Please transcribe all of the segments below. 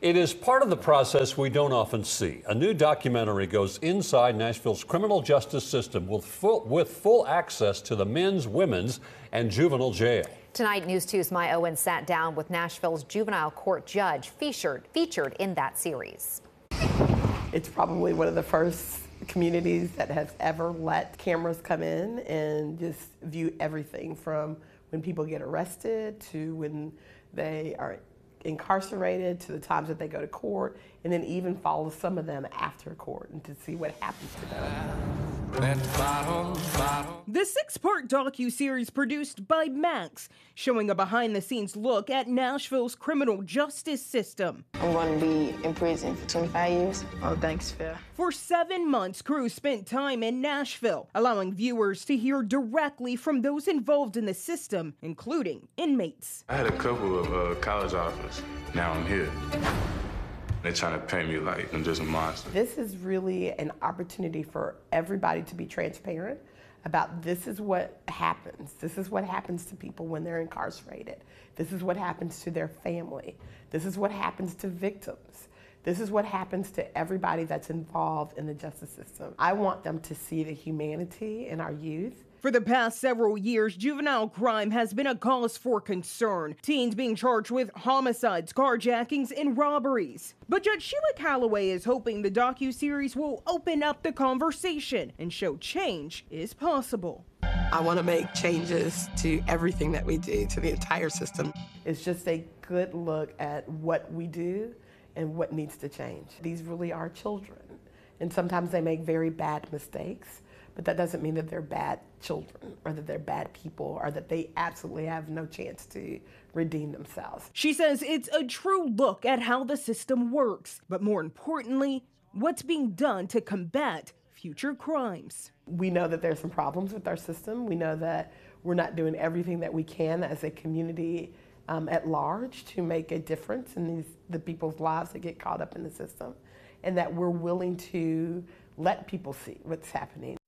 It is part of the process we don't often see. A new documentary goes inside Nashville's criminal justice system with full, with full access to the men's, women's, and juvenile jail. Tonight, News 2's My Owen sat down with Nashville's juvenile court judge featured, featured in that series. It's probably one of the first communities that has ever let cameras come in and just view everything from when people get arrested to when they are incarcerated to the times that they go to court and then even follow some of them after court and to see what happens to them. The six-part docu-series produced by Max, showing a behind-the-scenes look at Nashville's criminal justice system. I'm going to be in prison for 25 years. Oh, thanks, Phil. For seven months, crew spent time in Nashville, allowing viewers to hear directly from those involved in the system, including inmates. I had a couple of uh, college offers. Now I'm here. They're trying to paint me like I'm just a monster. This is really an opportunity for everybody to be transparent about this is what happens. This is what happens to people when they're incarcerated. This is what happens to their family. This is what happens to victims. This is what happens to everybody that's involved in the justice system. I want them to see the humanity in our youth for the past several years, juvenile crime has been a cause for concern. Teens being charged with homicides, carjackings, and robberies. But Judge Sheila Calloway is hoping the docu-series will open up the conversation and show change is possible. I want to make changes to everything that we do, to the entire system. It's just a good look at what we do and what needs to change. These really are children, and sometimes they make very bad mistakes but that doesn't mean that they're bad children or that they're bad people or that they absolutely have no chance to redeem themselves. She says it's a true look at how the system works, but more importantly, what's being done to combat future crimes. We know that there's some problems with our system. We know that we're not doing everything that we can as a community um, at large to make a difference in these, the people's lives that get caught up in the system, and that we're willing to let people see what's happening.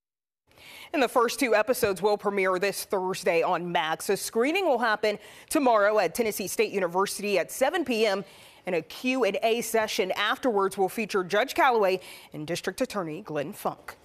And the first two episodes will premiere this Thursday on Max. A screening will happen tomorrow at Tennessee State University at 7 p.m. And a Q&A session afterwards will feature Judge Calloway and District Attorney Glenn Funk.